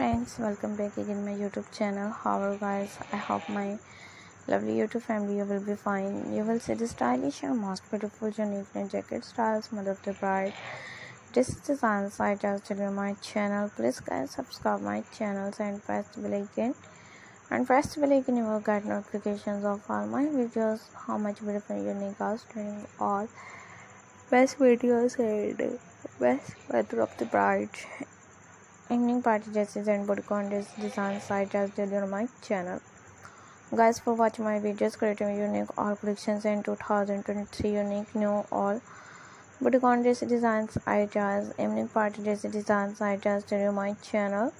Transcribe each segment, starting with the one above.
friends welcome back again my youtube channel. How are you guys? I hope my lovely youtube family you will be fine. You will see the stylish and most beautiful unique and jacket styles mother of the bride. This is designs i just to my channel. Please guys subscribe my channels and press the bell icon. And press the bell icon you will get notifications of all my videos how much beautiful unique outstanding all. Best videos and best weather of the bride evening party dresses and bodycon design site as daily on my channel. Guys for watching my videos creating unique all collections in 2023 unique new all. Bodycon dress designs ideas evening party dress designs I ideas daily my channel.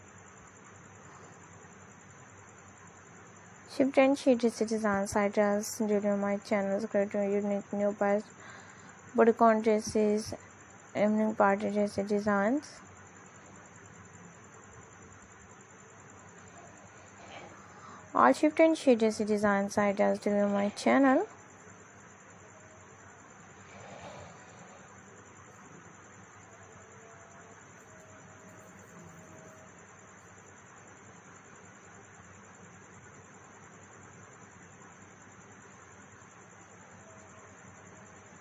Shift and sheet dress designs ideas daily my channel creating unique new best. Bodycon dresses evening party dress designs all shift and shades design site as to my channel.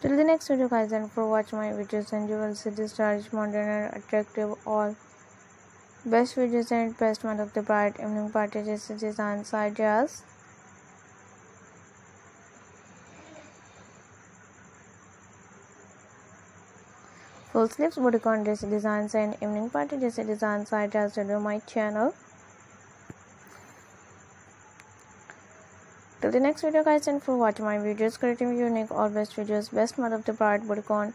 Till the next video guys and for watch my videos and you will see this stylish modern and attractive all Best videos and best month of the bride evening party designs ideas. Full sleeves bodycon dress designs and evening party dress designs ideas to my channel. Till the next video guys and for watching my videos creating unique all best videos best month of the bride bodycon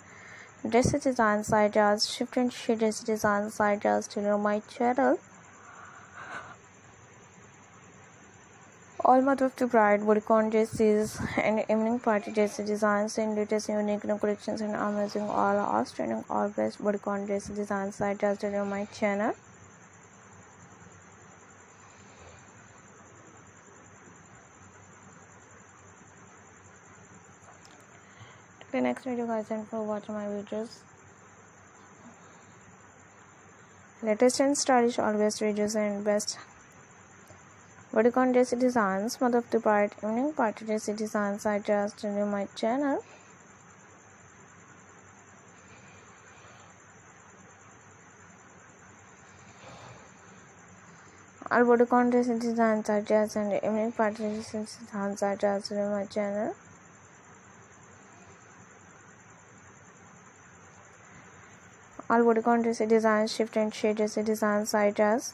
dress design ideas shift and shades design ideas to know my channel. All my the bride bodycon dresses and evening party dress designs and latest unique new collections and amazing all outstanding all best bodycon dress designs ideas to know my channel the next video guys. And for watching my videos. Latest and stylish always videos and best. What bodycon dress designs mother of the bride evening party dress designs i just new my channel. All bodycon dress designs i just and evening party dress designs i just new my channel all bodycon dress designs shift and shade dress designs as